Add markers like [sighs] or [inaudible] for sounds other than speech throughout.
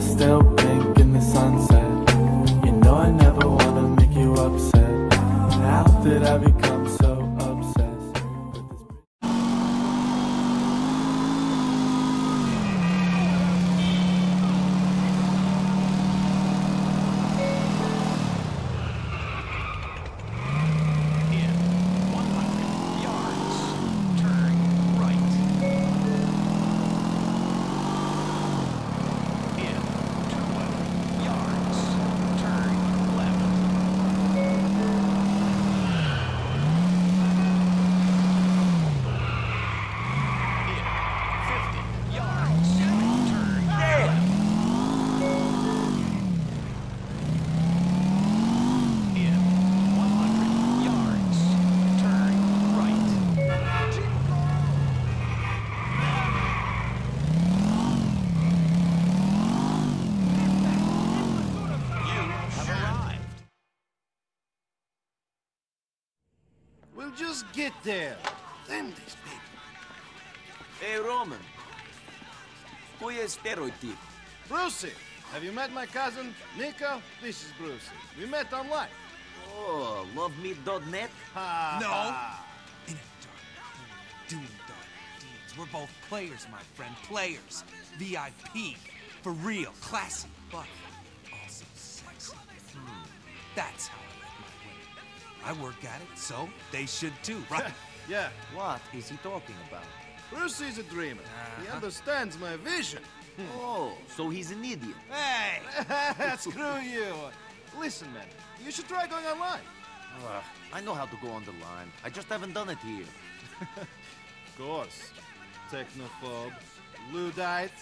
Still blink in the sunset. You know I never wanna make you upset. How did I become get there. Then these people. Hey, Roman. Who is steroid tip? Brucie, have you met my cousin, Niko? This is Brucie. We met online. Oh, love-meet.net? Ha, No. ha. In a dark doing dark deeds. We're both players, my friend. Players. VIP. For real. Classy. But also sexy. Hmm. That's how I like my women. I work at it, so they should too, [laughs] right? Yeah, What is he talking about? Brucie's a dreamer. He Uh-huh. understands my vision. Oh, so he's an idiot. hey! [laughs] [laughs] Screw you. Listen, man, you should try going online. Ugh, I know how to go on the line. I just haven't done it here. Of course. Technophobe, Luddite.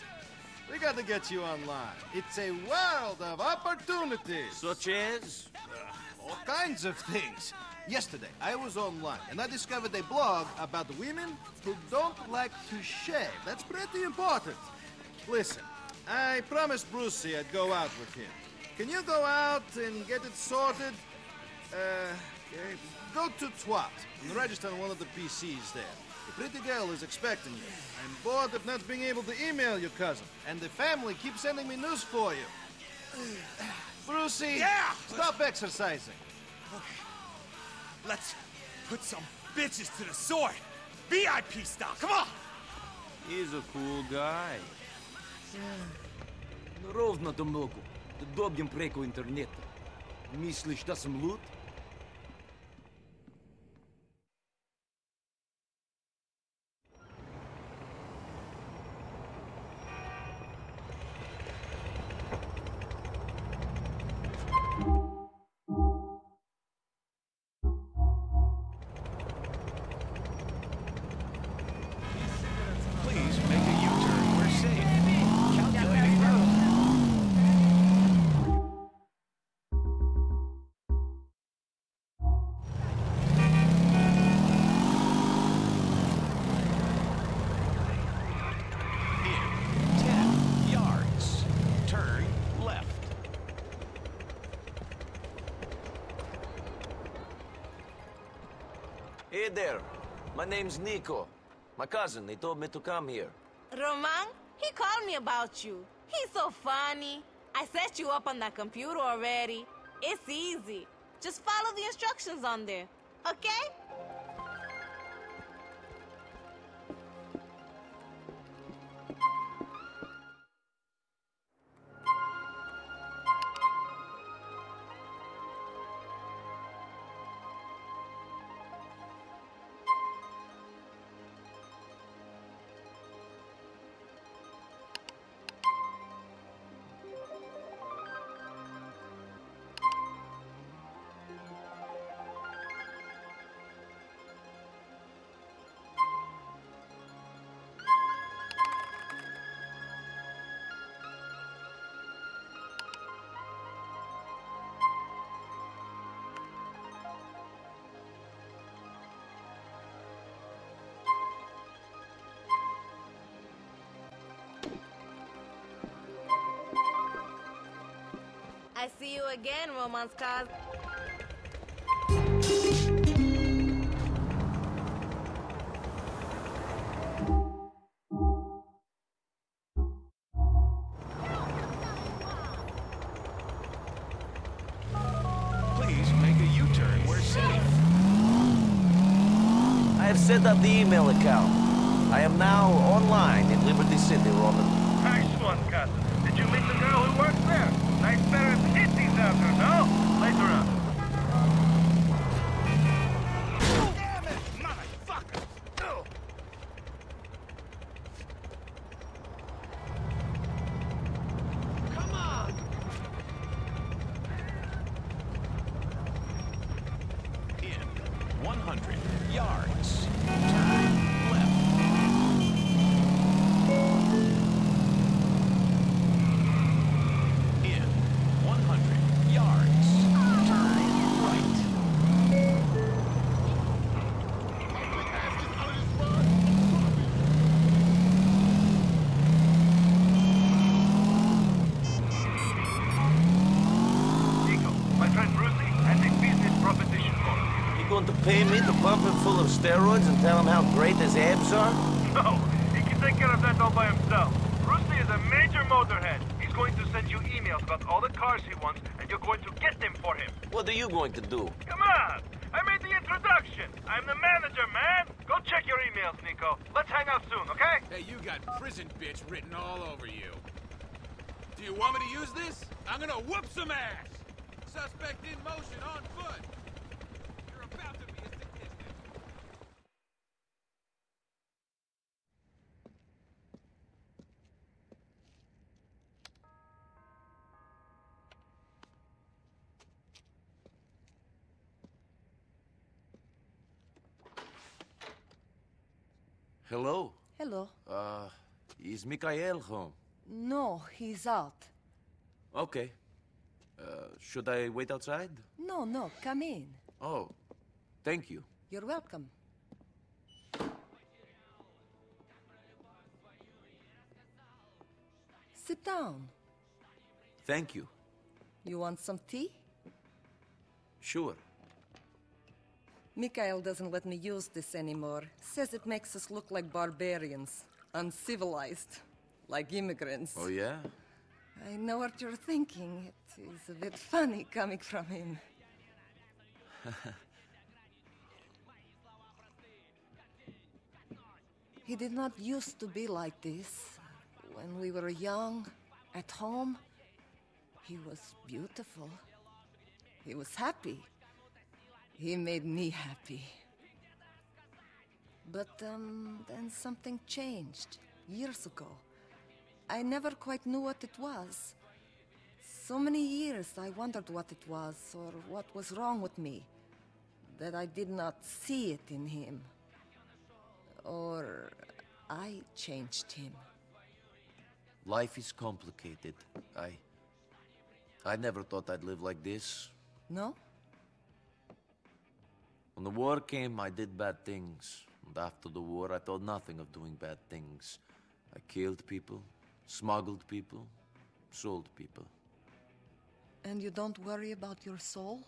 We gotta get you online. It's a world of opportunities. Such as? All kinds of things. Yesterday, I was online and I discovered a blog about women who don't like to shave. That's pretty important. Listen, I promised Brucie I'd go out with him. Can you go out and get it sorted? Uh, okay. Go to TW@ and register on one of the PCs there. The pretty girl is expecting you. I'm bored of not being able to email your cousin, and the family keeps sending me news for you. Brucie! Yeah! Stop exercising. Okay. Let's put some bitches to the sword. VIP style, come on! He's a cool guy. Ровно до многу. Да добьем преко интернета. Мислиш да съм луд? My name's Niko. My cousin, he told me to come here. Roman, he called me about you. He's so funny. I set you up on that computer already. It's easy. Just follow the instructions on there, okay? I see you again, romance cars. I have set up the email account. I am now online in Liberty City, full of steroids and tell him how great his abs are? No, he can take care of that all by himself. Brucie is a major motorhead. He's going to send you emails about all the cars he wants, and you're going to get them for him. What are you going to do? Come on! I made the introduction. I'm the manager, man. Go check your emails, Niko. Let's hang out soon, okay? Hey, you got prison bitch written all over you. Do you want me to use this? I'm gonna whoop some ass! Suspect in motion on foot! Hello? Hello. Uh, is Mikhail home? No, he's out. Okay. Uh, should I wait outside? No, no, come in. Oh, thank you. You're welcome. Sit down. Thank you. You want some tea? Sure. Mikhail doesn't let me use this anymore. Says it makes us look like barbarians, uncivilized, like immigrants. Oh, yeah? I know what you're thinking. It is a bit funny coming from him. [laughs] he did not used to be like this. When we were young, at home, he was beautiful. He was happy. He made me happy. But um, then something changed years ago. I never quite knew what it was. So many years I wondered what it was or what was wrong with me, that I did not see it in him. Or I changed him. Life is complicated. I. I never thought I'd live like this. No? When the war came, I did bad things. And after the war, I thought nothing of doing bad things. I killed people, smuggled people, sold people. And you don't worry about your soul?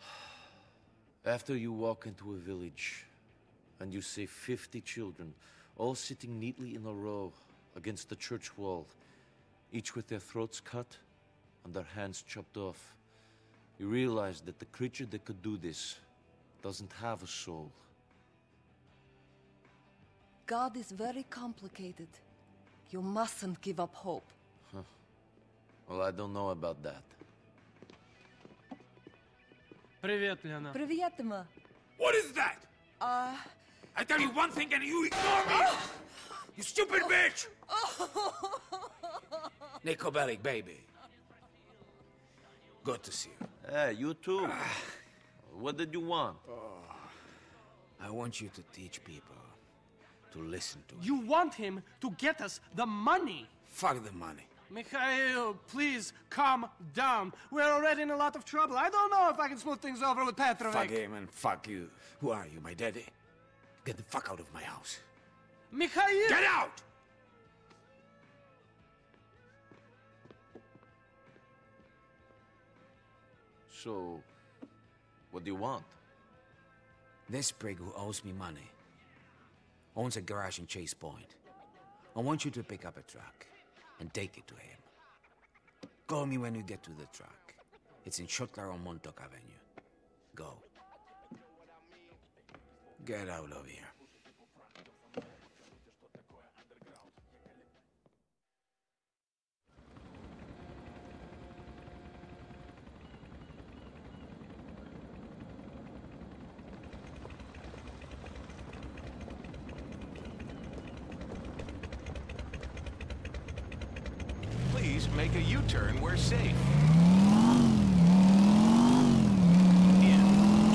[sighs] After you walk into a village and you see 50 children all sitting neatly in a row against the church wall, each with their throats cut and their hands chopped off, he realized that the creature that could do this doesn't have a soul. God is very complicated. You mustn't give up hope. Huh. Well, I don't know about that. Привет, Лена. Привет, Дима. What is that? Uh... I tell you one thing and you ignore me! you stupid [laughs] bitch! Niko Bellic baby. Good to see you. Hey, you too. Ah. what did you want? Oh, I want you to teach people to listen to me. You want him to get us the money. Fuck the money. Mikhail, please calm down. We're already in a lot of trouble. I don't know if I can smooth things over with Petrovic. Fuck him and fuck you. Who are you, my daddy? Get the fuck out of my house. Mikhail! Get out! So, what do you want? This prig who owes me money owns a garage in Chase Point. I want you to pick up a truck and take it to him. Call me when you get to the truck. It's in Schottler on Montauk Avenue. Go. Get out of here. Please make a U-turn where safe. In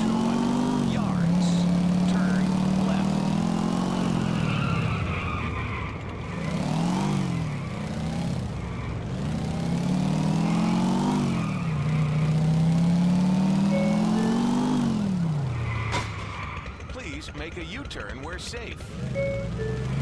200 yards, turn left. Please U-turn where safe.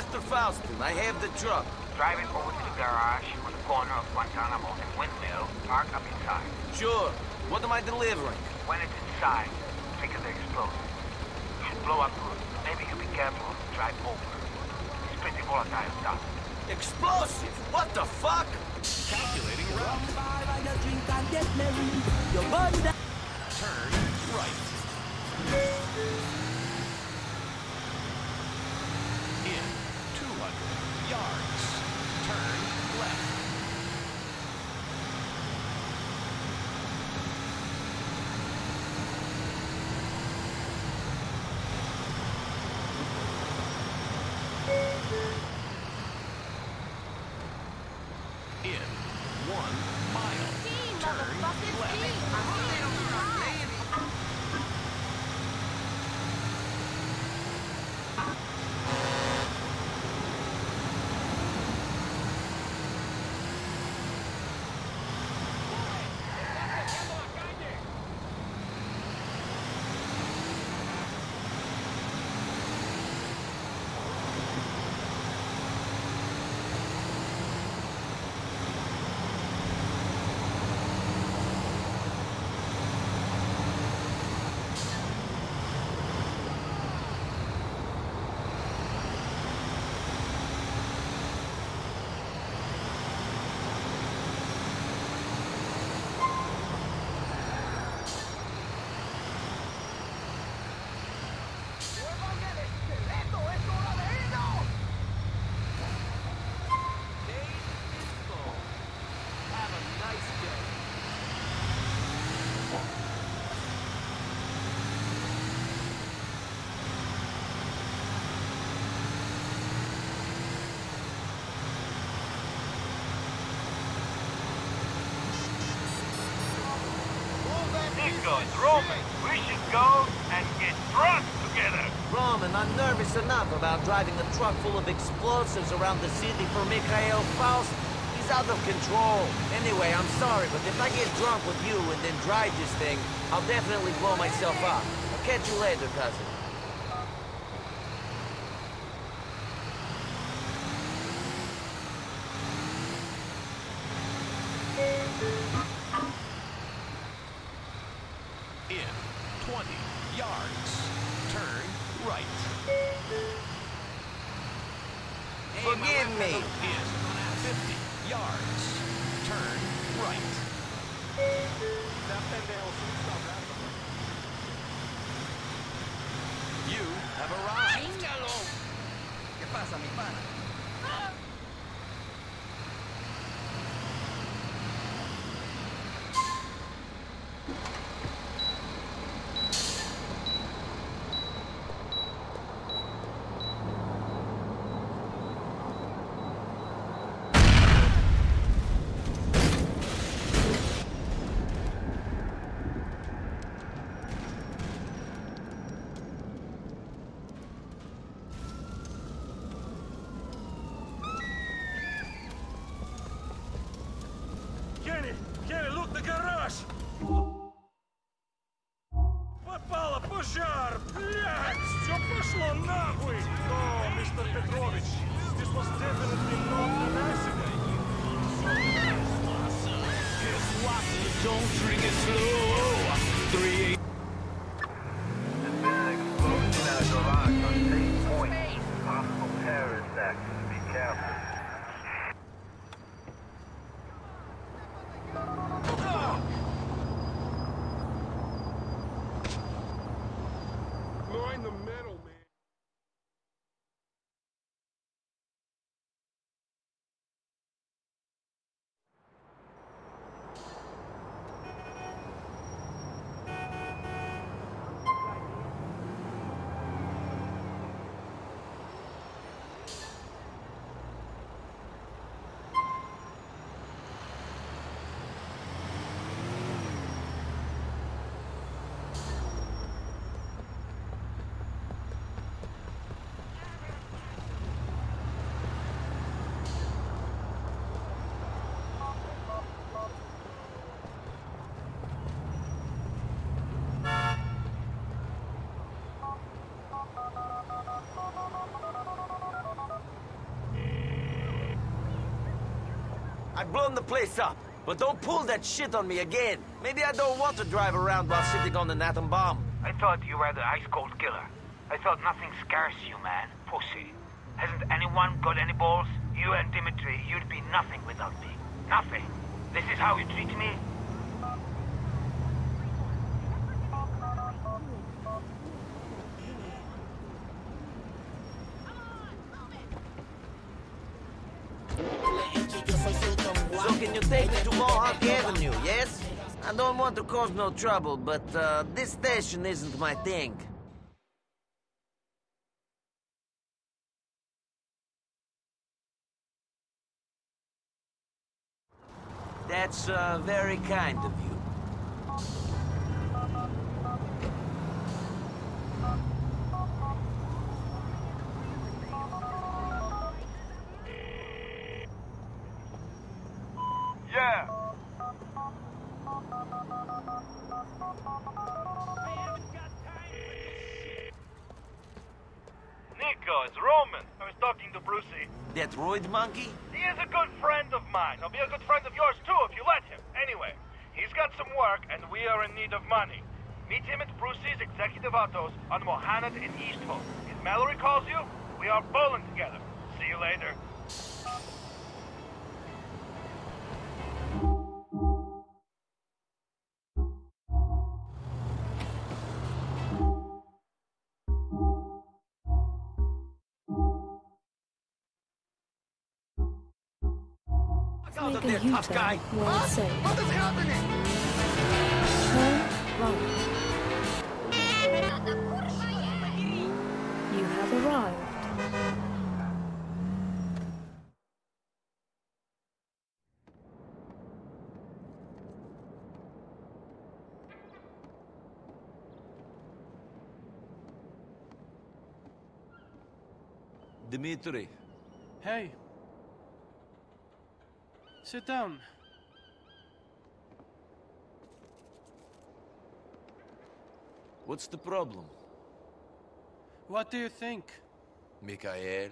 Mr. Faustin, I have the truck. Drive it over to the garage on the corner of Guantanamo and Windmill. Park up inside. Sure. What am I delivering? When it's inside, think of the explosive. You should blow up good. Maybe you be careful to drive over. It's pretty volatile stuff. Explosive! What the fuck? Calculating route. Turn right. I'm enough about driving a truck full of explosives around the city for Mikhail Faust. He's out of control. Anyway, I'm sorry, but if I get drunk with you and then drive this thing, I'll definitely blow myself up. I'll catch you later, cousin. Three. Point. Possible terrorist actions. Be careful. Mind the metal, man. I've blown the place up, but don't pull that shit on me again. Maybe I don't want to drive around while sitting on an atom bomb. I thought you were the ice cold killer. I thought nothing scares you, man. Pussy. Hasn't anyone got any balls? You and Dimitri, you'd be nothing without me. Nothing. This is how you treat me? I don't want to cause no trouble, but uh, this station isn't my thing. That's uh, very kind of you. Yeah. Niko, it's Roman. I was talking to Brucie. Monkey? He is a good friend of mine. He'll be a good friend of yours too if you let him. Anyway, he's got some work and we are in need of money. Meet him at Brucie's Executive Autos on Mohanet in Eastville. If Mallory calls you, we are bowling together. See you later. Out of Make a there, tough guy! where it's safe. What is happening? Turn right. You have arrived. Dimitri, Hey. Sit down. what's the problem? What do you think? Mikhail,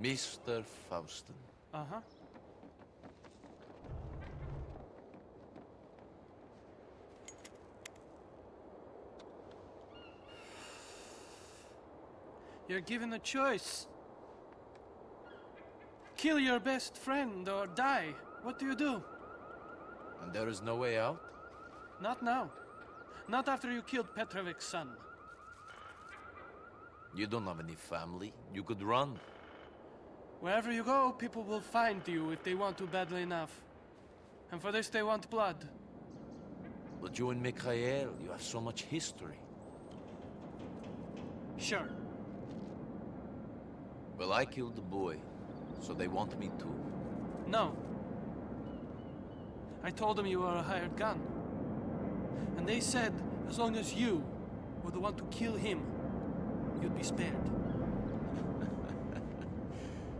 Mr. Faustin. Uh huh. You're given a choice. Kill your best friend or die. What do you do? And there is no way out? Not now. Not after you killed Petrovic's son. You don't have any family. You could run. Wherever you go, people will find you if they want to badly enough. And for this, they want blood. But you and Mikhail, you have so much history. Sure. Well, I killed the boy, so they want me too. No. I told them you were a hired gun. And they said as long as you were the one to kill him, you'd be spared. [laughs]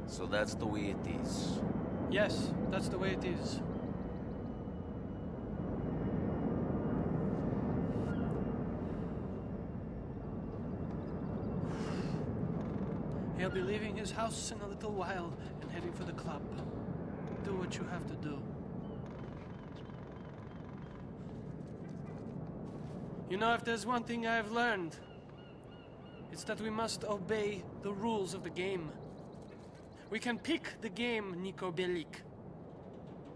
So that's the way it is. Yes, that's the way it is. He'll be leaving his house in a little while and heading for the club. Do what you have to do. You know, if there's one thing I've learned, it's that we must obey the rules of the game. We can pick the game, Niko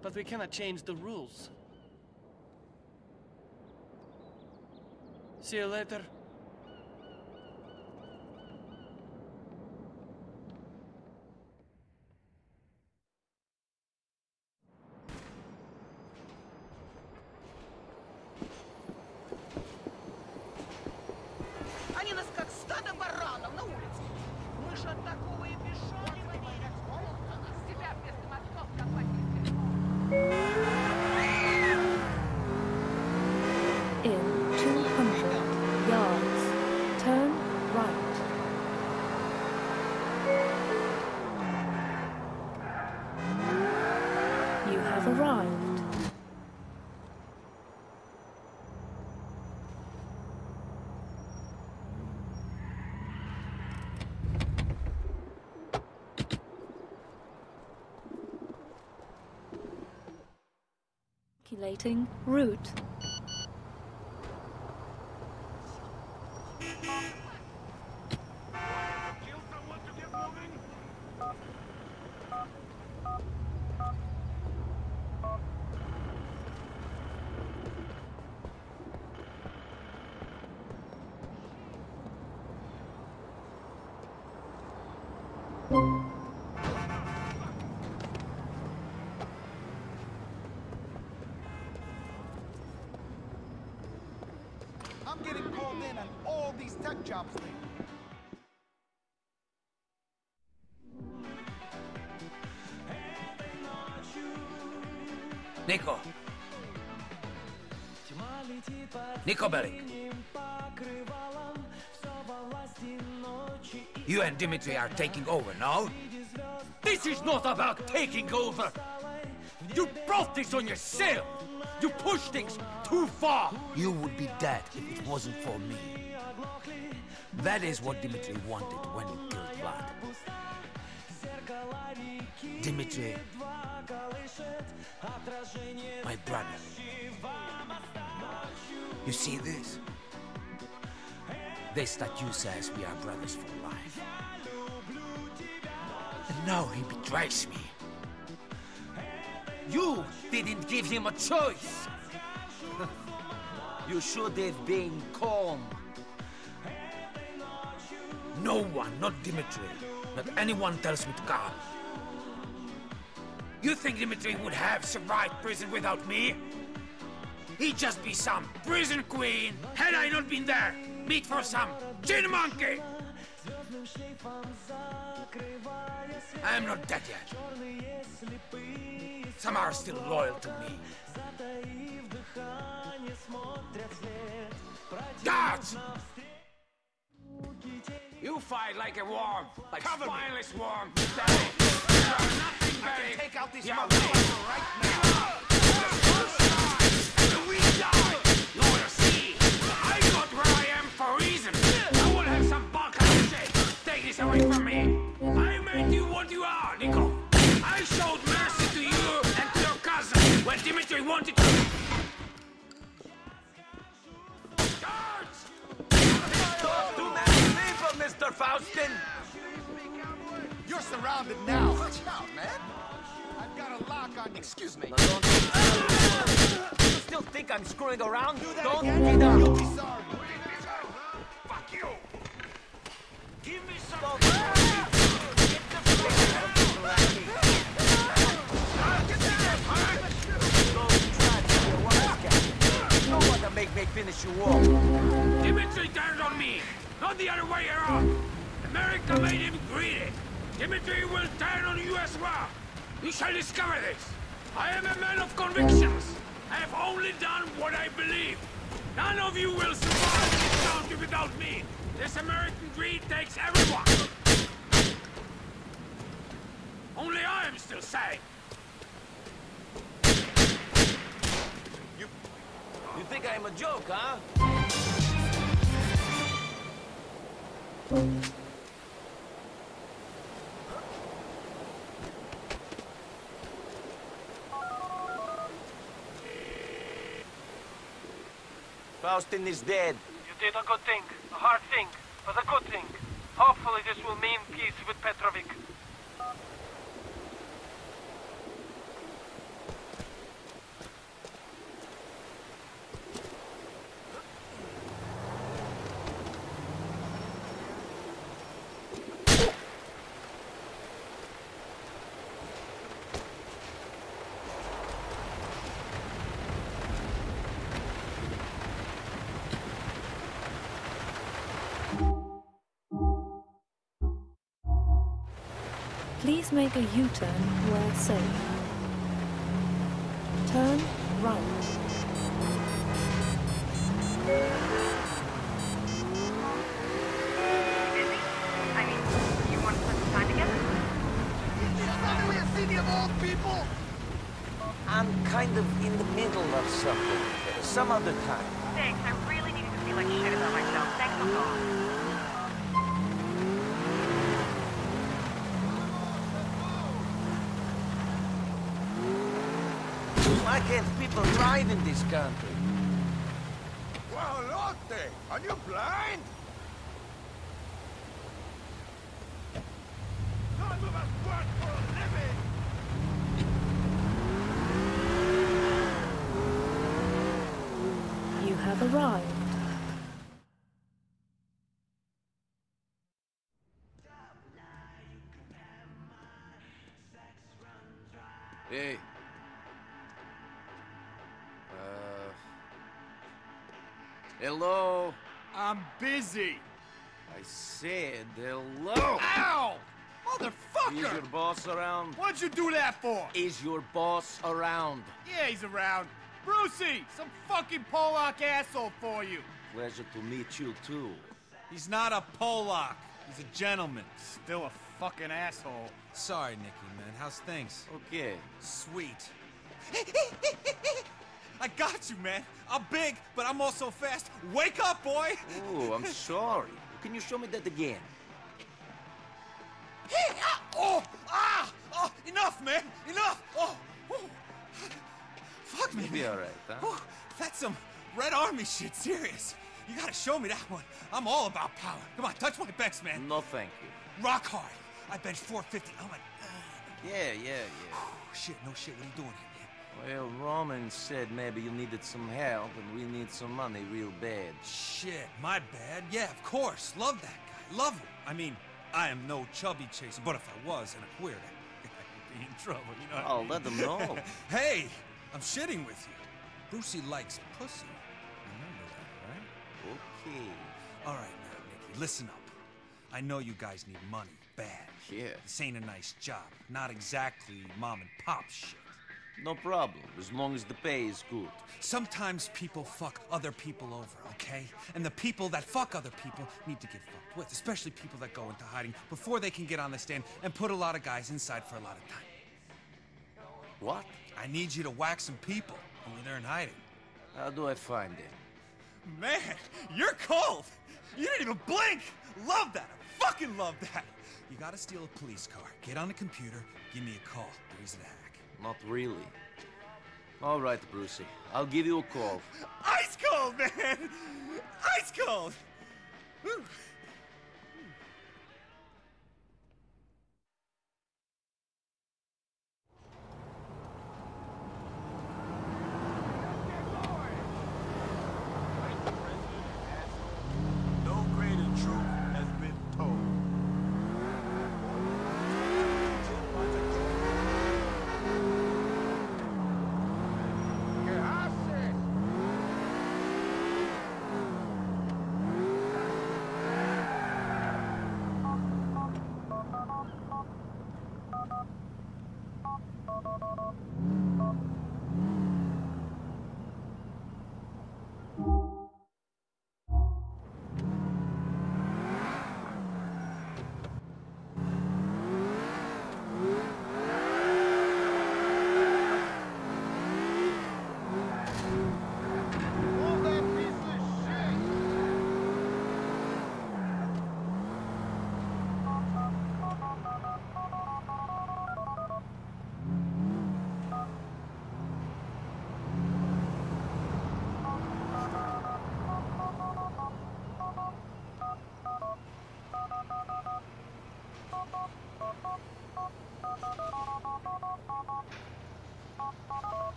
but we cannot change the rules. See you later. Calculating route. Niko. Niko Bellic. You and Dimitri are taking over, no? This is not about taking over. You brought this on yourself. You pushed things too far. You would be dead if it wasn't for me. That is what Dimitri wanted when he killed Vlad. Dimitri, my brother. You see this? This tattoo says we are brothers for life. And now he betrays me. You didn't give him a choice. [laughs] You should have been calm. No one, not Dimitri, not anyone tells me to calm. You think Dimitri would have survived prison without me? He'd just be some prison queen had I not been there. Meat for some gin monkey. I am not dead yet. Some are still loyal to me. Guards! You fight like a worm, like Cover me. spineless worm. Daddy, you are nothing, I Barry. can take out this You're motherfucker right now. We die. You will see. I got where I am for reason. I will have some buck. Take this away from me. I made you what you are, Niko. I showed mercy to you and to your cousin when Dimitri wanted to. Too many people, Mr. Faustin. You're surrounded now. Watch out, man. I've got a lock on you. Excuse me. You still think I'm screwing around? Do that Don't again, get and up. you'll be sorry. Fuck you! Give me some... No one to make me finish you off. Dimitri turned on me, not the other way around. America made him greedy. Dimitri will turn on you as well. You shall discover this. I am a man of convictions. I have only done what I believe. None of you will survive this country without me. This American greed takes everyone. Only I am still sane. You think I'm a joke, huh? Faustin is dead. You did a good thing, a hard thing, but a good thing. Hopefully this will mean peace with Petrovic. Make a U-turn where safe. Turn right. I mean, you want to spend some time together? Finally a city of old people! I'm kind of in the middle of something. Some other time. Thanks, I really needed to feel like shit about myself. Thanks a lot. Why can't people drive in this country? Guajolote! Are you blind? Hello? I'm busy. I said hello. Ow! Motherfucker! Is your boss around? What'd you do that for? Is your boss around? Yeah, he's around. Brucie, some fucking Polak asshole for you. Pleasure to meet you too. He's not a Polak. He's a gentleman. Still a fucking asshole. Sorry, Nicky, man. How's things? Okay. Sweet. [laughs] I got you, man. I'm big, but I'm also fast. Wake up, boy! Oh, I'm [laughs] sorry. Can you show me that again? Hey, [laughs] ah, oh, ah, oh, enough, man, enough. Oh, oh. fuck me, You'll be all right, huh? Oh, that's some Red Army shit. Serious. You gotta show me that one. I'm all about power. Come on, touch my bench, man. No, thank you. Rock hard. I bench 450. I'm like, Yeah, yeah, yeah. oh, shit, no shit. What are you doing here, Well, Roman said maybe you needed some help and we need some money real bad. Shit, my bad. Yeah, of course. Love that guy. Love him. I mean, I am no chubby chaser, but if I was and a queer, that guy would be in trouble. You know what I I'll mean? let them know. [laughs] hey, I'm shitting with you. Brucie likes pussy. Remember that, right? Okay. All right, now, Nicky, listen up. I know you guys need money, bad. Yeah. This ain't a nice job. Not exactly mom and pop shit. No problem, as long as the pay is good. Sometimes people fuck other people over, okay? And the people that fuck other people need to get fucked with, especially people that go into hiding before they can get on the stand and put a lot of guys inside for a lot of time. What? I need you to whack some people, only they're in hiding. How do I find them? Man, you're cold! You didn't even blink! Love that! I fucking love that! You gotta steal a police car, get on the computer, give me a call. There isn't a hack. Not really. All right, Brucie. I'll give you a call. Ice cold, man! Ice cold! Whew. No greater truth has been told.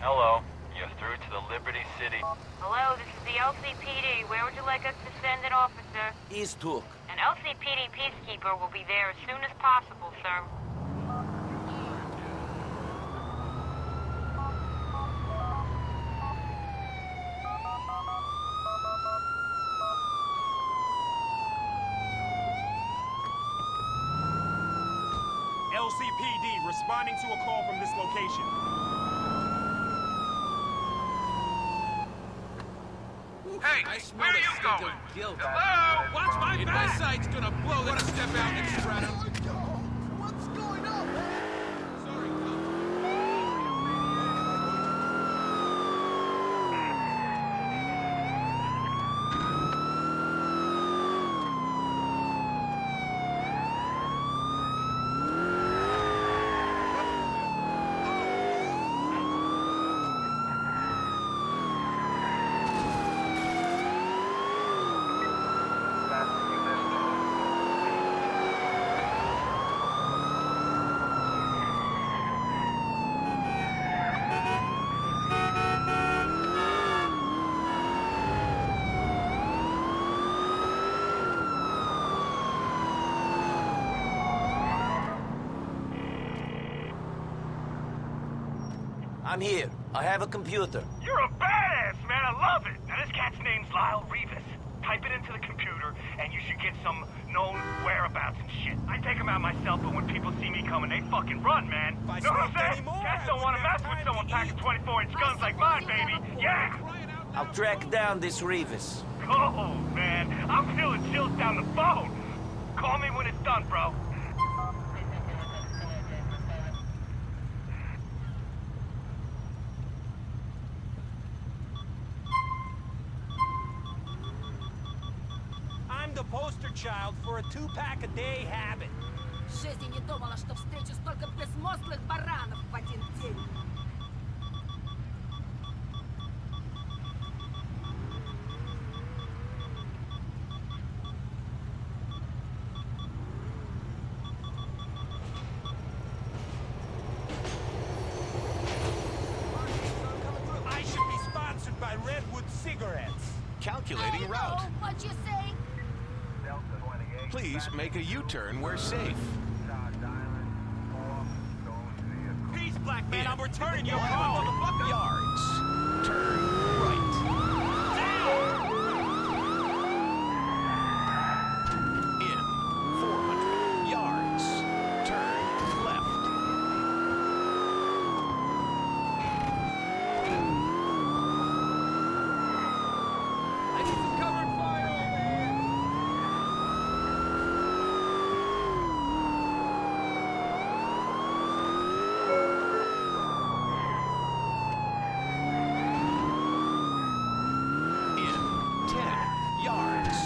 Hello. You're through to the Liberty City. Hello, this is the LCPD. Where would you like us to send an officer? East Hook. An LCPD peacekeeper will be there as soon as possible, sir. LCPD responding to a call from this location. Hey, where are you going? Hello? Watch my back! my sight's gonna blow Wanna step out and straddle? What's going on, man? I'm here. I have a computer. You're a badass, man. I love it. Now, this cat's name's Lyle Rivas. Type it into the computer, and you should get some known whereabouts and shit. I take him out myself, but when people see me coming, they fucking run, man. I know what I'm saying? anymore, Cats don't want to mess with someone packing 24-inch guns like mine, baby. Yeah! I'll track down this Rivas. Oh, man. I'm feeling chills down the phone. Call me when it's done, bro. child for a two-pack a day habit. В жизни не думала, что встречу столько безмозглых баранов в один день. Black man. I'm returning your call. Yards. Turn right. In 400 yards. Turn left. I need some cover and fire over here. In 10 yards.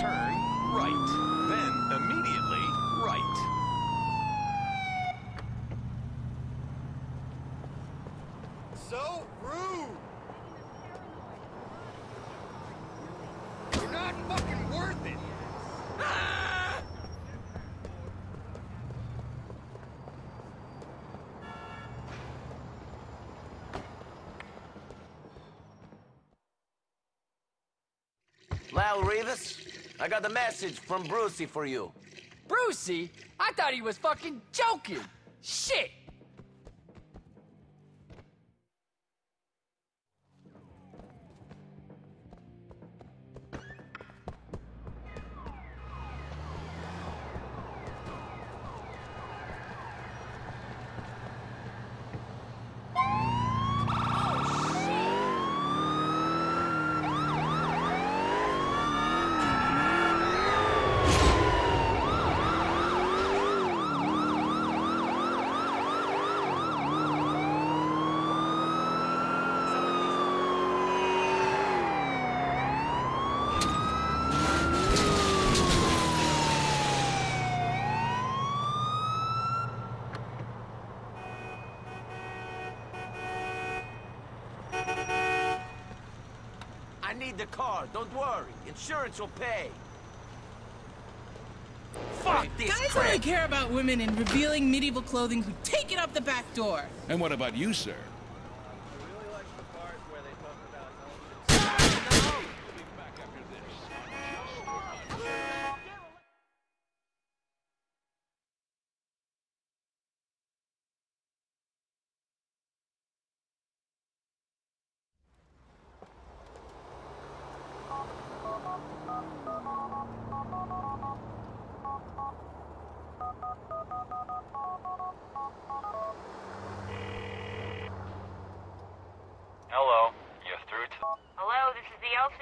Turn right. Then immediately right. So rude! You're not fucking worth it! Lyle Rivas, I got a message from Brucie for you. Brucie? I thought he was fucking joking. Shit! Need the car. Don't worry. Insurance will pay. Fuck this Guys crap. only care about women in revealing medieval clothing who take it up the back door. And what about you, sir?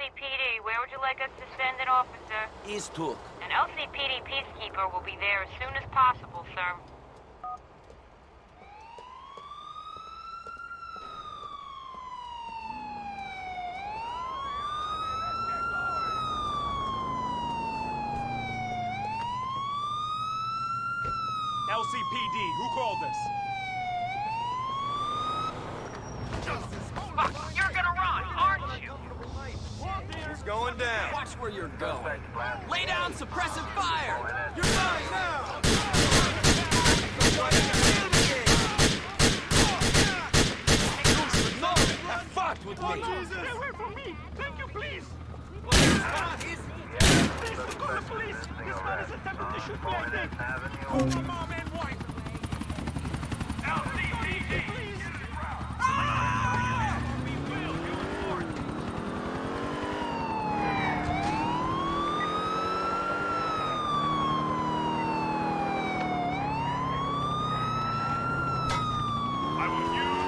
LCPD, where would you like us to send an officer? East Hook. An LCPD peacekeeper will be there as soon as possible, sir. LCPD, who called this? Fuck, you're gonna run, aren't you? It's going down. Watch where you're going. Lay down suppressive fire. You're mine now. Have fucked with me. Stay away from me! Thank you, please! Please, call the police. This man is attempting to shoot me, I think. Oh, my mom and wife. LCPD. I will use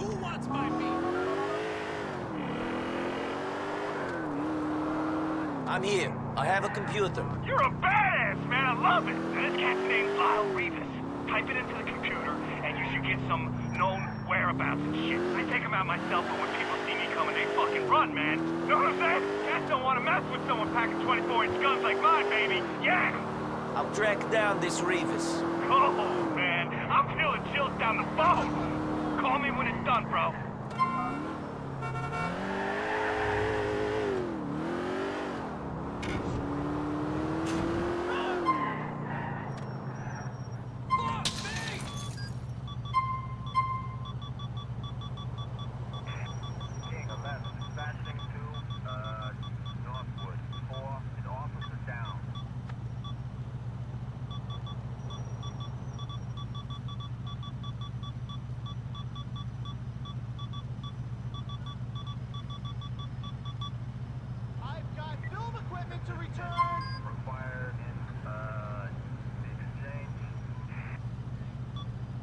Who wants my meat? I'm here. I have a computer. You're a badass, man. I love it. Now, this cat's name's Lyle Rivas. Type it into the computer, and you should get some known whereabouts and shit. I take them out myself, but when people see me coming, they fucking run, man. You know what I'm saying? Cats don't want to mess with someone packing 24-inch guns like mine, baby. Yeah! I'll track down this Rivas. Oh, man. I'm feeling chills down the phone. Call me when it's done, bro.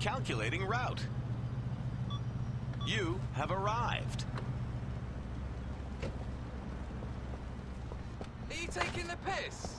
Calculating route. You have arrived. Are you taking the piss?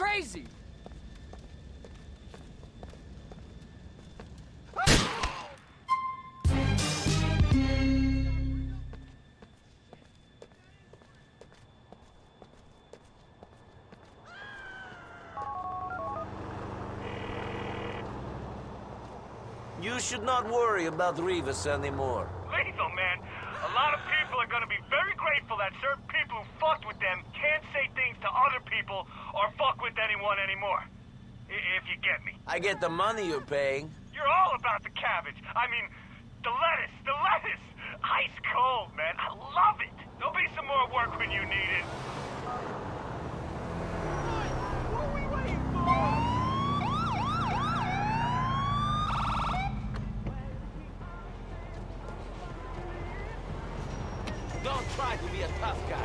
Crazy! You should not worry about Rivas anymore. Lethal, oh, man. A lot of people are gonna be very grateful that certain people who fucked with them can't say things to other people or fuck with anyone anymore. I- if you get me. I get the money you're paying. You're all about the cabbage. I mean, the lettuce, the lettuce. Ice cold, man. I love it. There'll be some more work when you need it. Don't try to be a tough guy.